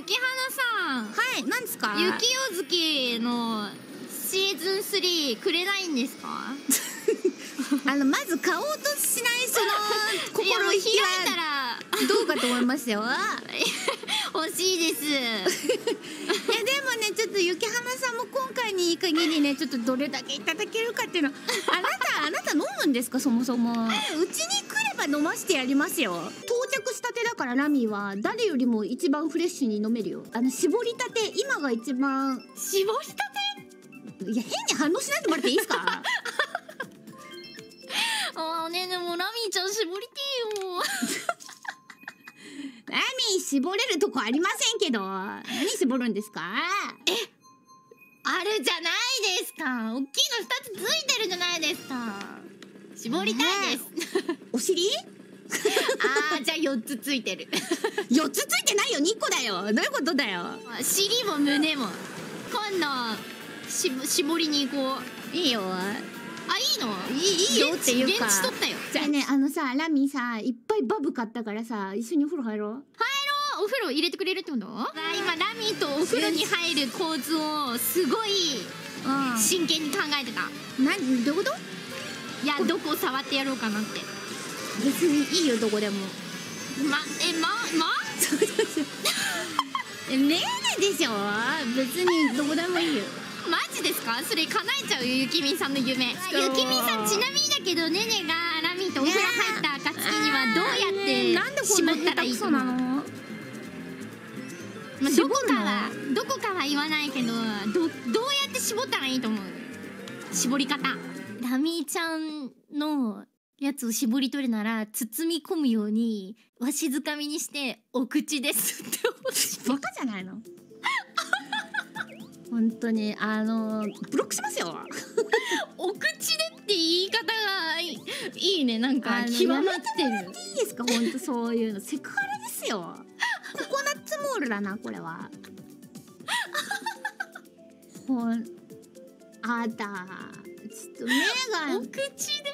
雪花さん。はいなんですか？雪夜月のシーズン3くれないんですか？あのまず買おうとしないその心意気たはらどうかと思いますよ。欲しいです。いやでもねちょっと雪花さんも今回にいい限りねちょっとどれだけいただけるかっていうのあなたあなた飲むんですか？そもそも。うちに来れば飲ませてやりますよたてだからラミーは誰よりも一番フレッシュに飲めるよ。あの絞りたて。今が一番。絞りたて？いや変に反応しないでもらっていいですか？あーねでもラミーちゃん絞りてえよ。ラミー絞れるとこありませんけど。何絞るんですか？あるじゃないですか。大きいの2つついてるじゃないですか。絞りたいです、お尻？あーじゃあ4つついてる。4つついてないよ2個だよ。どういうことだよ。尻も胸も。今度し絞りに行こう。いいよ。あいいの？いいいいよっていうか。現地取ったよじゃあねあのさラミさいっぱいバブ買ったからさ一緒にお風呂入ろう。お風呂入れてくれるってこと？今ラミとお風呂に入る構図をすごいうん。真剣に考えてた。何？どういうこと？いやどこを触ってやろうかなって別にいいよどこでも。まえまま？えねえでしょ？別にどこでもいいよ。マジですか？それ叶えちゃうよゆきみんさんの夢。そうゆきみんさんちなみにだけどねねがラミとお風呂入った暁にはどうやってなんでこんな絞ったらいいと思う下手くそなの？まあ、どこかはどこかは言わないけどどどうやって絞ったらいいと思う？絞り方。ラミーちゃんのやつを絞り取るなら包み込むようにわしづかみにしてお口ですってほしいバカじゃないの？本当にあのブロックしますよ。お口でって言い方がいい。ねなんか極まってる。いいですか？本当そういうの。セクハラですよ。ココナッツモールだなこれは。ほんあだちょっと目が。お口で